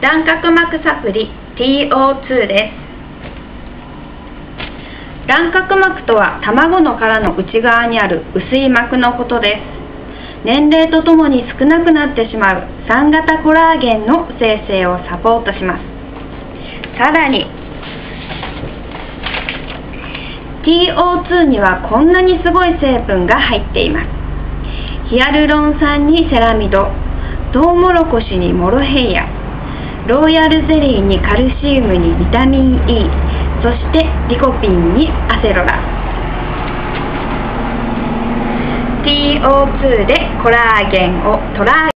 卵殻膜サプリ TO2 です。卵殻膜とは卵の殻の内側にある薄い膜のことです。年齢とともに少なくなってしまう3型コラーゲンの生成をサポートします。さらに TO2 にはこんなにすごい成分が入っています。ヒアルロン酸にセラミドトウモロコシにモロヘイヤ。ロイヤルゼリーにカルシウムにビタミン E そしてリコピンにアセロラ。TO2 でコラーゲンをトラーゲン